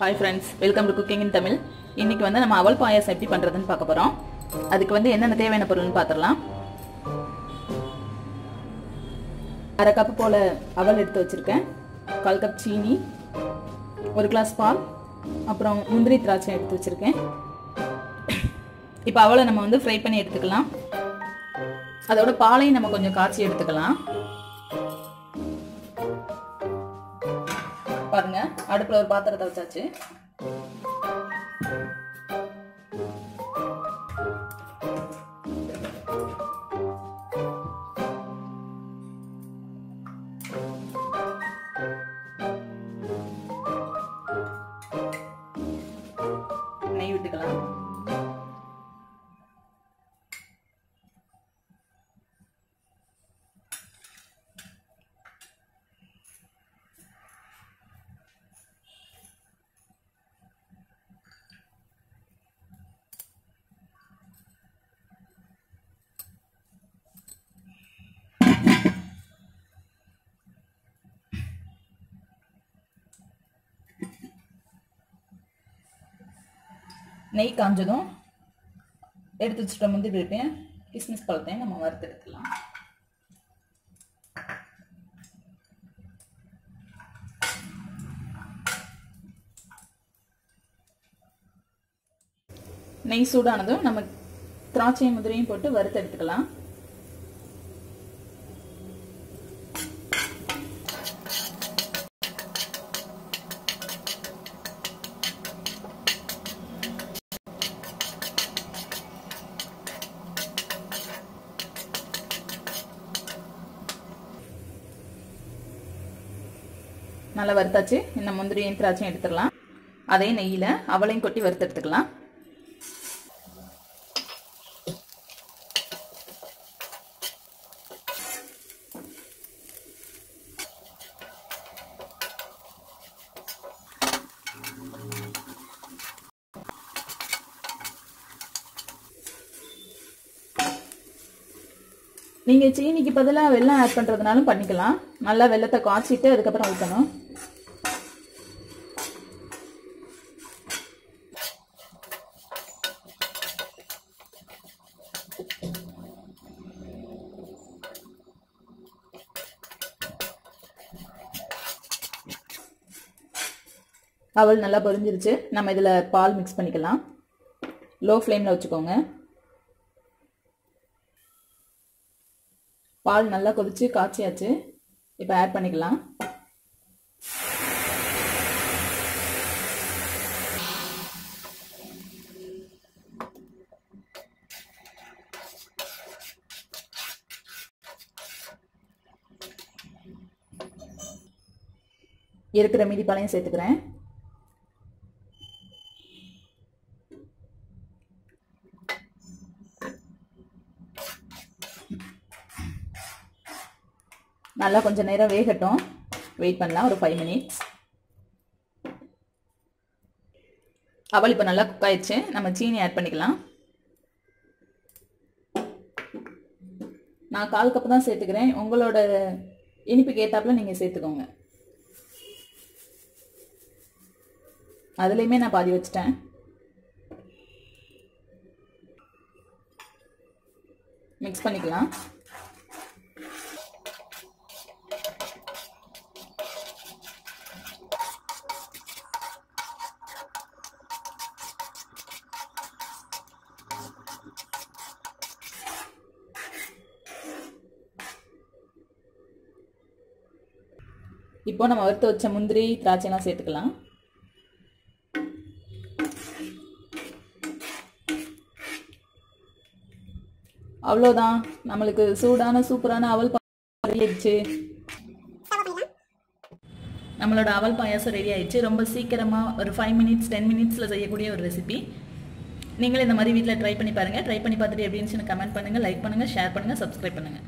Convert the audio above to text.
Hi friends welcome to cooking in Tamil இன்னைக்கு வந்து நம்ம அவல் பாயாசம் எப்படி பண்ணுறதுன்னு பார்க்க போகிறோம் அதுக்கு வந்து என்னென்ன தேவையான பொருள்னு பார்த்துடலாம். அரை கப்பு போல் அவல் எடுத்து வச்சுருக்கேன். கால் கப் சீனி ஒரு கிளாஸ் பால் அப்புறம் முந்திரி திராட்சை எடுத்து வச்சுருக்கேன். இப்போ அவலை நம்ம வந்து ஃப்ரை பண்ணி எடுத்துக்கலாம். அதோட பாலையும் நம்ம கொஞ்சம் காய்ச்சி எடுத்துக்கலாம். பாருங்க. அடுப்புல ஒரு பாத்திரத்தை வச்சாச்சு. நெய் காஞ்சதும் எடுத்து வச்சுட்ட முந்திரி பருப்பையும் கிஸ்மிஸ் பழத்தையும் நம்ம வறுத்து எடுத்துக்கலாம் நெய் சூடானதும் நம்ம திராட்சையும் முதிரையும் போட்டு வறுத்து எடுத்துக்கலாம். நல்லா வறுத்தாச்சு. இந்த முந்திரியும் திராட்சையும் எடுத்துடலாம். அதே நெய்யில் அவளையும் கொட்டி வறுத்து எடுத்துக்கலாம் நீங்கள் சீனிக்கு பதிலாக வெள்ளம் ஆட் பண்ணுறதுனாலும் பண்ணிக்கலாம். நல்லா வெள்ளத்தை காய்ச்சிட்டு அதுக்கப்புறம் ஊற்றணும் அவள் நல்லா பொரிஞ்சிருச்சு. நம்ம இதில் பால் மிக்ஸ் பண்ணிக்கலாம். லோ ஃப்ளேமில் வச்சுக்கோங்க. பால் நல்லா கொதிச்சு காய்ச்சியாச்சு. இப்போ ஆட் பண்ணிக்கலாம். இருக்கிற மீதி பழையும் சேர்த்துக்கிறேன். நல்லா கொஞ்சம் நேரம் வேகட்டும். வெயிட் பண்ணலாம் ஒரு ஃபைவ் மினிட்ஸ் அவள் இப்போ நல்லா குக் ஆயிடுச்சு. நம்ம சீனி ஆட் பண்ணிக்கலாம். நான் கால் கப்பு தான் சேர்த்துக்கிறேன். உங்களோட இனிப்புக்கு ஏற்றாப்புல நீங்கள் சேர்த்துக்கோங்க. அதுலேயுமே நான் பாதி வச்சுட்டேன். மிக்ஸ் பண்ணிக்கலாம். இப்போ நம்ம வறுத்து வச்ச முந்திரி திராட்சைலாம் சேர்த்துக்கலாம். அவ்வளோதான். நம்மளுக்கு சூடான சூப்பரான அவல் ரெடி ஆயிடுச்சு. நம்மளோட அவல் பாயாசம் ரெடி ஆயிடுச்சு. ரொம்ப சீக்கிரமாக ஒரு ஃபைவ் மினிட்ஸ் டென் மினிட்ஸில் செய்யக்கூடிய ஒரு ரெசிபி நீங்களும் இந்த மாதிரி வீட்டில் ட்ரை பண்ணி பாருங்கள் ட்ரை பண்ணி பார்த்துட்டு எப்படி இருந்துச்சுன்னு கமெண்ட் பண்ணுங்கள் லைக் பண்ணுங்கள் ஷேர் பண்ணுங்கள் சப்ஸ்கிரைப் பண்ணுங்கள்